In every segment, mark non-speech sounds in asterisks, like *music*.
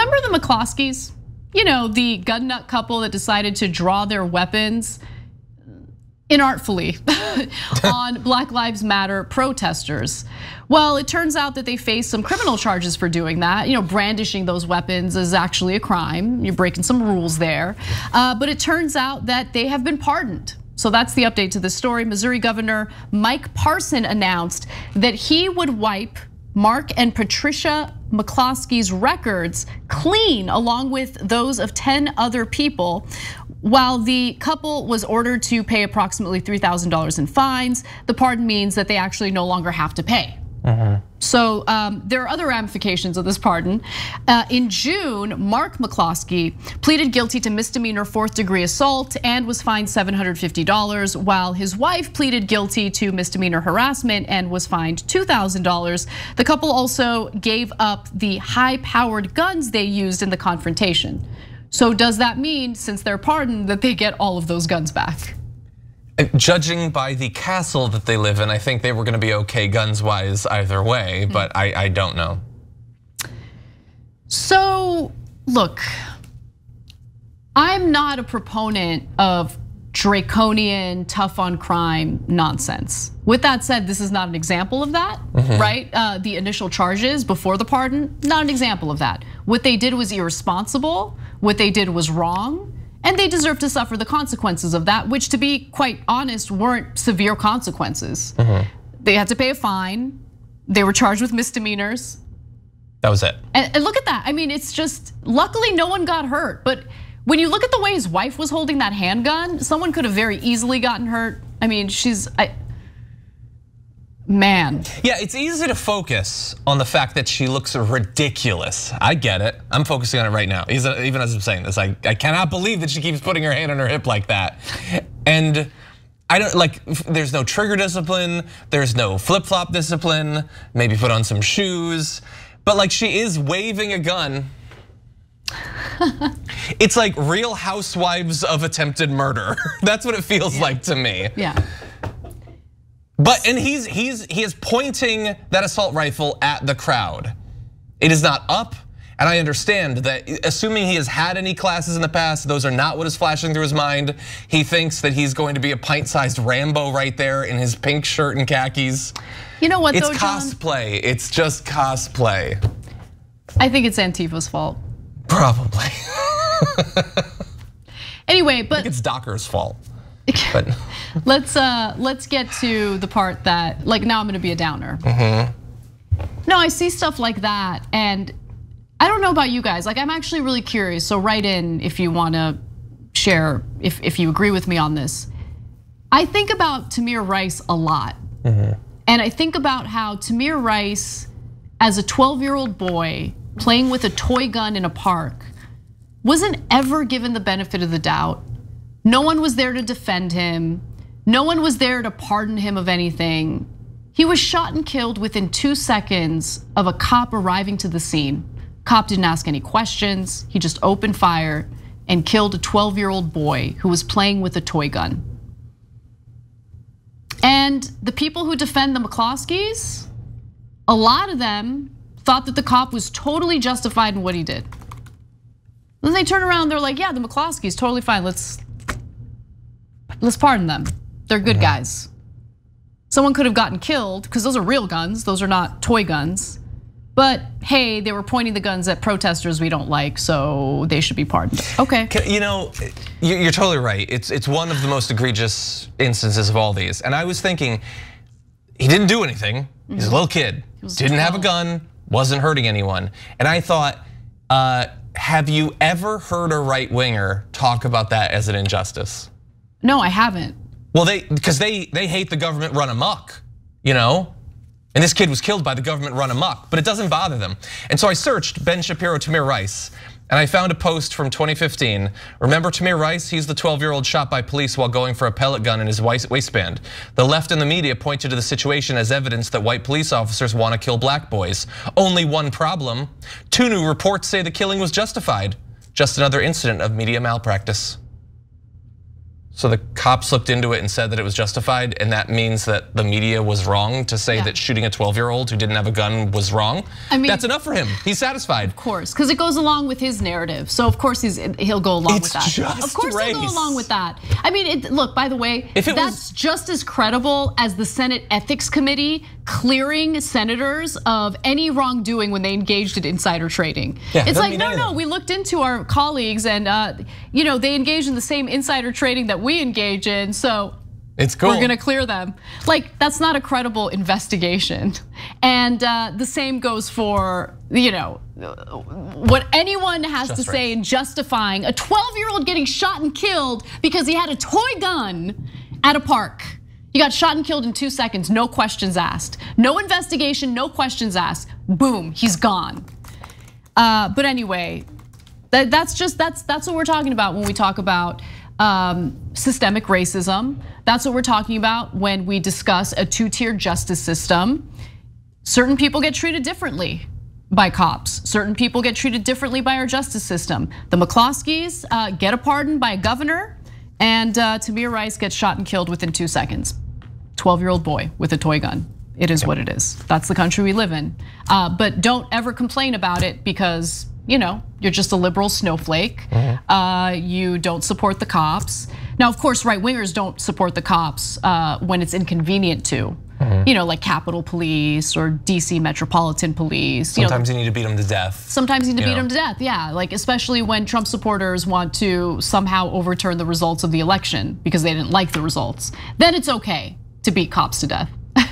Remember the McCloskeys? You know, the gun nut couple that decided to draw their weapons inartfully *laughs* on Black Lives Matter protesters. Well, it turns out that they face some criminal charges for doing that. You know, brandishing those weapons is actually a crime. You're breaking some rules there. Uh, but it turns out that they have been pardoned. So that's the update to the story. Missouri Governor Mike Parson announced that he would wipe Mark and Patricia McCloskey's records clean, along with those of 10 other people. While the couple was ordered to pay approximately $3,000 in fines, the pardon means that they actually no longer have to pay. Mm-hmm. So um, there are other ramifications of this pardon. Uh, in June, Mark McCloskey pleaded guilty to misdemeanor fourth degree assault and was fined $750, while his wife pleaded guilty to misdemeanor harassment and was fined $2,000. The couple also gave up the high powered guns they used in the confrontation. So does that mean, since they're pardoned, that they get all of those guns back? Judging by the castle that they live in, I think they were going to be okay guns wise either way, hmm. but I, I don't know. So, look, I'm not a proponent of draconian, tough on crime nonsense. With that said, this is not an example of that, mm -hmm. right? Uh, the initial charges before the pardon, not an example of that. What they did was irresponsible, what they did was wrong. And they deserve to suffer the consequences of that, which to be quite honest, weren't severe consequences. Mm-hmm. They had to pay a fine. They were charged with misdemeanors. That was it. And look at that. I mean, it's just, luckily no one got hurt. But when you look at the way his wife was holding that handgun, someone could have very easily gotten hurt. I mean, she's, I, man. Yeah, it's easy to focus on the fact that she looks ridiculous. I get it. I'm focusing on it right now. Even as I'm saying this, I, I cannot believe that she keeps putting her hand on her hip like that. And I don't like, there's no trigger discipline, there's no flip flop discipline, maybe put on some shoes. But like she is waving a gun. *laughs* it's like real housewives of attempted murder. *laughs* That's what it feels like to me. Yeah. But and he's he's he is pointing that assault rifle at the crowd. It is not up. And I understand that assuming he has had any classes in the past, those are not what is flashing through his mind. He thinks that he's going to be a pint-sized Rambo right there in his pink shirt and khakis. You know what it's though, cosplay. It's just cosplay. I think it's Antifa's fault. Probably. *laughs* anyway, but it's Docker's fault. *laughs* But let's uh, let's get to the part that like now I'm gonna be a downer. Mm-hmm. No, I see stuff like that, and I don't know about you guys. Like I'm actually really curious. So write in if you want to share if if you agree with me on this. I think about Tamir Rice a lot, mm-hmm. and I think about how Tamir Rice, as a 12 year old boy playing with a toy gun in a park, wasn't ever given the benefit of the doubt. No one was there to defend him. No one was there to pardon him of anything. He was shot and killed within two seconds of a cop arriving to the scene. Cop didn't ask any questions. He just opened fire and killed a 12 year old boy who was playing with a toy gun. And the people who defend the McCloskeys, a lot of them thought that the cop was totally justified in what he did. Then they turn around, they're like, yeah, the McCloskeys, totally fine. Let's let's pardon them. They're good mm-hmm. guys. Someone could have gotten killed because those are real guns, those are not toy guns. But hey, they were pointing the guns at protesters we don't like, so they should be pardoned. Okay. You know, you're totally right. It's it's one of the most egregious instances of all these. And I was thinking, he didn't do anything. He's a mm-hmm. little kid. Didn't have a gun. Wasn't hurting anyone. And I thought, uh, have you ever heard a right winger talk about that as an injustice? No, I haven't. Well, they because they they hate the government run amok, you know. And this kid was killed by the government run amok, but it doesn't bother them. And so I searched Ben Shapiro, Tamir Rice, and I found a post from 2015. Remember Tamir Rice? He's the 12 year old shot by police while going for a pellet gun in his waistband. The left and the media pointed to the situation as evidence that white police officers want to kill black boys. Only one problem two new reports say the killing was justified. Just another incident of media malpractice. So the cops looked into it and said that it was justified, and that means that the media was wrong to say Yeah. that shooting a 12-year-old who didn't have a gun was wrong. I mean- that's enough for him. He's satisfied. Of course, because it goes along with his narrative. So of course he's he'll go along It's with that. just of course he'll go along with that. I mean, it, look. By the way, If it that's was- just as credible as the Senate Ethics Committee clearing senators of any wrongdoing when they engaged in insider trading. Yeah, it's like no, no. We looked into our colleagues, and uh, you know they engaged in the same insider trading that we engage in. So It's cool. we're gonna clear them. Like that's not a credible investigation. And uh, the same goes for you know what anyone has Just to say in justifying a 12-year-old getting shot and killed because he had a toy gun at a park. He got shot and killed in two seconds, no questions asked, no investigation, no questions asked. Boom, he's gone. Uh, but anyway, that, that's just that's that's what we're talking about when we talk about um, systemic racism. That's what we're talking about when we discuss a two-tier justice system. Certain people get treated differently by cops. Certain people get treated differently by our justice system. The McCloskeys uh, get a pardon by a governor, and uh, Tamir Rice gets shot and killed within two seconds. 12-year-old boy with a toy gun. It is what it is. That's the country we live in. Uh, but don't ever complain about it because you know you're just a liberal snowflake. Uh, you don't support the cops. Now, of course, right wingers don't support the cops uh, when it's inconvenient to. You know, like Capitol Police or DC Metropolitan Police. You know, Sometimes you need to beat them to death. Sometimes you need to beat know. them to death, yeah. Like especially when Trump supporters want to somehow overturn the results of the election because they didn't like the results. Then it's okay to beat cops to death, *laughs*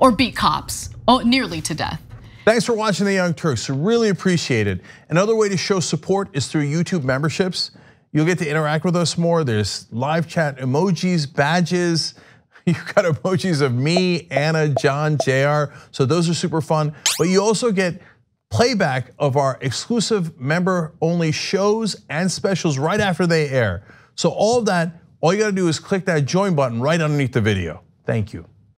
or beat cops oh, nearly to death. Thanks for watching The Young Turks. Really appreciate it. Another way to show support is through YouTube memberships. You'll get to interact with us more. There's live chat emojis, badges. *laughs* You've got emojis of me, Ana, John, JR. So those are super fun. But you also get playback of our exclusive member only shows and specials right after they air. So all of that, all you gotta do is click that join button right underneath the video. Thank you.